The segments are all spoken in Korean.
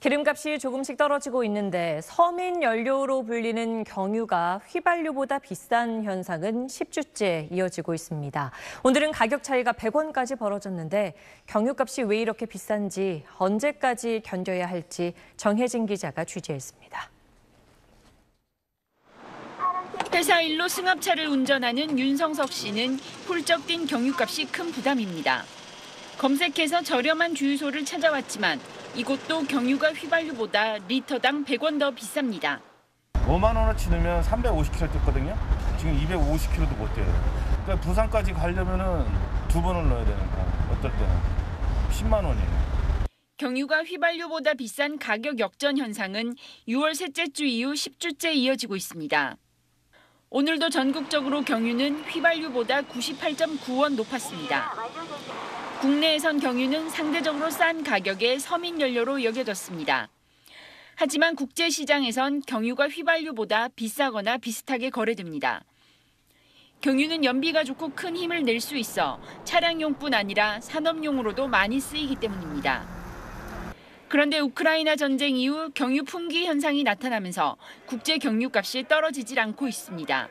기름값이 조금씩 떨어지고 있는데 서민 연료로 불리는 경유가 휘발유보다 비싼 현상은 10주째 이어지고 있습니다. 오늘은 가격 차이가 100원까지 벌어졌는데 경유값이 왜 이렇게 비싼지 언제까지 견뎌야 할지 정혜진 기자가 취재했습니다. 회사 일로 승합차를 운전하는 윤성석 씨는 훌쩍 뛴 경유값이 큰 부담입니다. 검색해서 저렴한 주유소를 찾아왔지만 이곳도 경유가 휘발유보다 리터당 100원 더 비쌉니다. 5만 원어치 넣으면 350km 뛰거든요. 지금 250km도 못 뛰어요. 그러니까 부산까지 가려면은 두 번을 넣어야 되는 거. 어떨 때는 10만 원이에요. 경유가 휘발유보다 비싼 가격 역전 현상은 6월 셋째 주 이후 10주째 이어지고 있습니다. 오늘도 전국적으로 경유는 휘발유보다 98.9원 높았습니다. 국내에선 경유는 상대적으로 싼 가격의 서민 연료로 여겨졌습니다. 하지만 국제 시장에선 경유가 휘발유보다 비싸거나 비슷하게 거래됩니다. 경유는 연비가 좋고 큰 힘을 낼 수 있어 차량용뿐 아니라 산업용으로도 많이 쓰이기 때문입니다. 그런데 우크라이나 전쟁 이후 경유 품귀 현상이 나타나면서 국제 경유값이 떨어지질 않고 있습니다.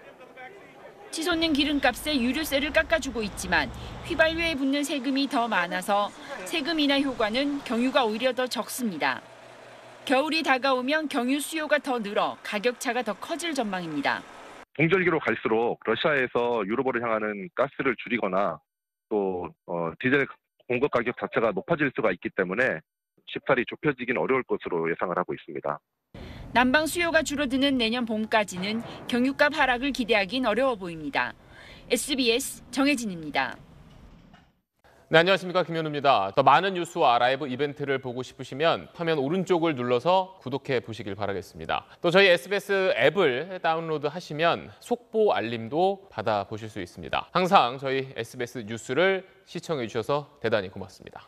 치솟는 기름값에 유류세를 깎아주고 있지만 휘발유에 붙는 세금이 더 많아서 세금 인하 효과는 경유가 오히려 더 적습니다. 겨울이 다가오면 경유 수요가 더 늘어 가격 차가 더 커질 전망입니다. 동절기로 갈수록 러시아에서 유럽으로 향하는 가스를 줄이거나 또 어, 디젤 공급 가격 자체가 높아질 수가 있기 때문에 쉽사리 좁혀지긴 어려울 것으로 예상을 하고 있습니다. 난방 수요가 줄어드는 내년 봄까지는 경유값 하락을 기대하긴 어려워 보입니다. SBS 정혜진입니다. 네, 안녕하십니까. 김현우입니다. 더 많은 뉴스와 라이브 이벤트를 보고 싶으시면 화면 오른쪽을 눌러서 구독해 보시길 바라겠습니다. 또 저희 SBS 앱을 다운로드 하시면 속보 알림도 받아보실 수 있습니다. 항상 저희 SBS 뉴스를 시청해 주셔서 대단히 고맙습니다.